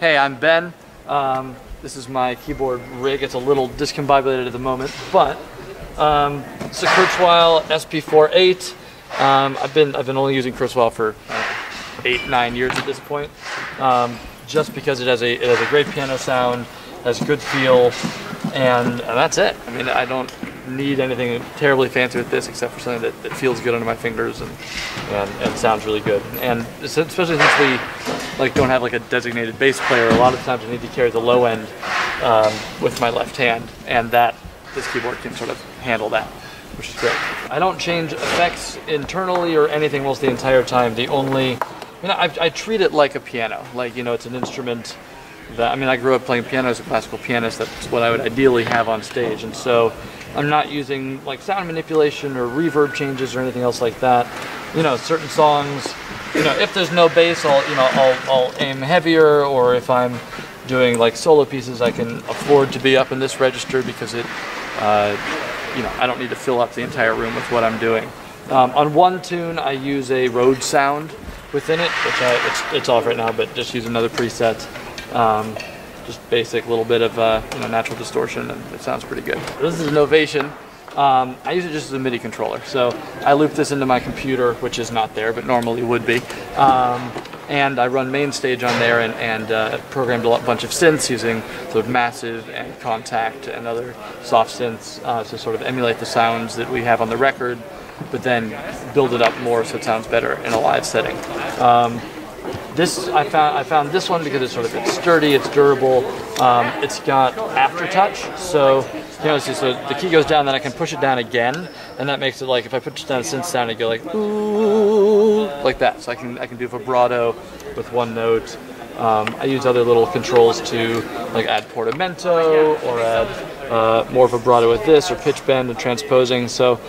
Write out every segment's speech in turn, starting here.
Hey, I'm Ben. Um, this is my keyboard rig. It's a little discombobulated at the moment, but um, it's a Kurzweil SP48. Um, I've been I've been only using Kurzweil for uh, eight nine years at this point, um, just because it has a it has a great piano sound, has good feel, and, and that's it. I mean, I don't need anything terribly fancy with this except for something that, that feels good under my fingers and, and and sounds really good. And especially since we like don't have like a designated bass player, a lot of times I need to carry the low end um, with my left hand, and that this keyboard can sort of handle that, which is great. I don't change effects internally or anything most the entire time. The only, you know, I, I treat it like a piano, like you know, it's an instrument. That, I mean, I grew up playing piano as a classical pianist. That's what I would ideally have on stage, and so I'm not using like sound manipulation or reverb changes or anything else like that. You know, certain songs, you know, if there's no bass, I'll you know I'll, I'll aim heavier, or if I'm doing like solo pieces, I can afford to be up in this register because it, uh, you know, I don't need to fill up the entire room with what I'm doing. Um, on one tune, I use a Rhodes sound within it, which I, it's, it's off right now, but just use another preset. Um, just basic little bit of uh, you know, natural distortion, and it sounds pretty good. This is an Novation. Um, I use it just as a MIDI controller. So I loop this into my computer, which is not there, but normally would be. Um, and I run MainStage on there and, and uh, programmed a bunch of synths using sort of Massive and Kontakt and other soft synths uh, to sort of emulate the sounds that we have on the record, but then build it up more so it sounds better in a live setting. Um, this I found I found this one because it's sort of it's sturdy, it's durable, um, it's got aftertouch, so you know, see, so the key goes down, then I can push it down again, and that makes it like if I push down a synth sound, it go like ooh, like that. So I can I can do vibrato with one note. Um, I use other little controls to like add portamento or add uh, more vibrato with this or pitch bend and transposing. So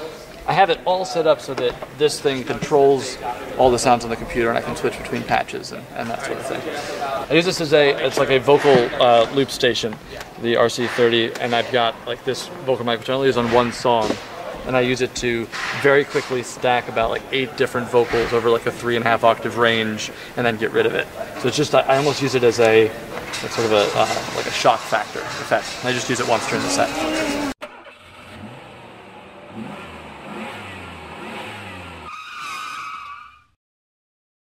I have it all set up so that this thing controls all the sounds on the computer and I can switch between patches and, and that sort of thing. I use this as a, it's like a vocal uh, loop station, the RC30, and I've got like this vocal mic, which I only use on one song, and I use it to very quickly stack about like eight different vocals over like a three and a half octave range and then get rid of it. So it's just, I, almost use it as a, sort of a, uh, like a shock factor effect. I just use it once during the set.